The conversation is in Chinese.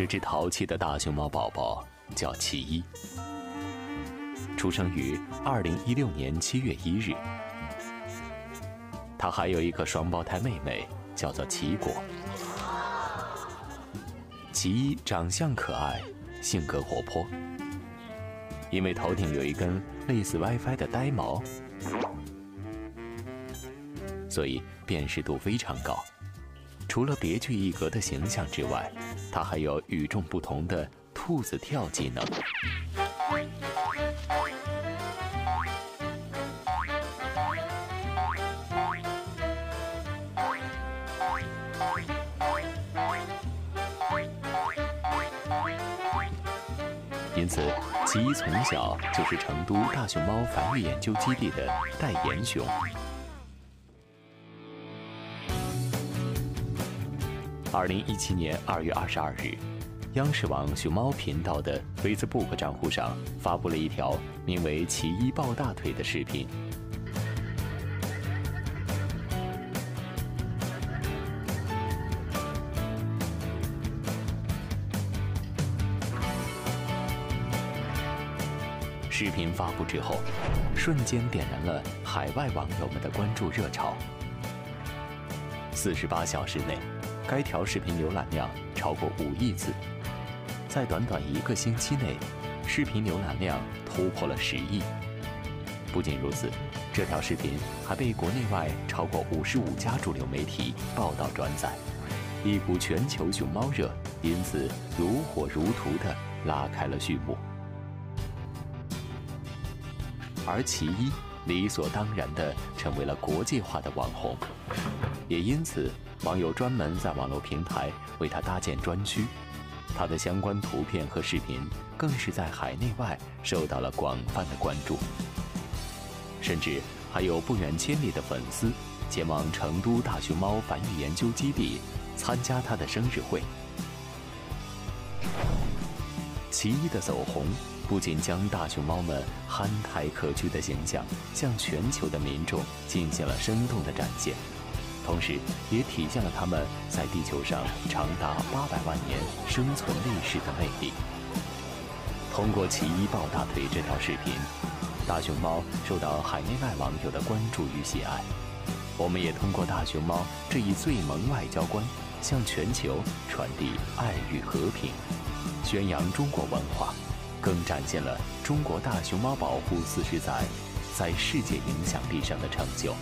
这只淘气的大熊猫宝宝叫奇一，出生于二零一六年七月一日。它还有一个双胞胎妹妹，叫做奇果。奇一长相可爱，性格活泼。因为头顶有一根类似 WiFi 的呆毛，所以辨识度非常高。除了别具一格的形象之外，它还有与众不同的兔子跳技能。因此，奇一从小就是成都大熊猫繁育研究基地的代言熊。二零一七年二月二十二日，央视网熊猫频道的 Facebook 账户上发布了一条名为“奇一抱大腿”的视频。视频发布之后，瞬间点燃了海外网友们的关注热潮。四十八小时内，该条视频浏览量超过五亿次。在短短一个星期内，视频浏览量突破了十亿。不仅如此，这条视频还被国内外超过五十五家主流媒体报道转载，一股全球熊猫热因此如火如荼地拉开了序幕。而其一理所当然地成为了国际化的网红，也因此网友专门在网络平台为他搭建专区，他的相关图片和视频更是在海内外受到了广泛的关注，甚至还有不远千里的粉丝前往成都大熊猫繁育研究基地参加他的生日会。其一的走红。不仅将大熊猫们憨态可掬的形象向全球的民众进行了生动的展现，同时也体现了它们在地球上长达八百万年生存历史的魅力。通过“奇一抱大腿”这条视频，大熊猫受到海内外网友的关注与喜爱。我们也通过大熊猫这一最萌外交官，向全球传递爱与和平，宣扬中国文化。更展现了中国大熊猫保护四十载在世界影响力上的成就。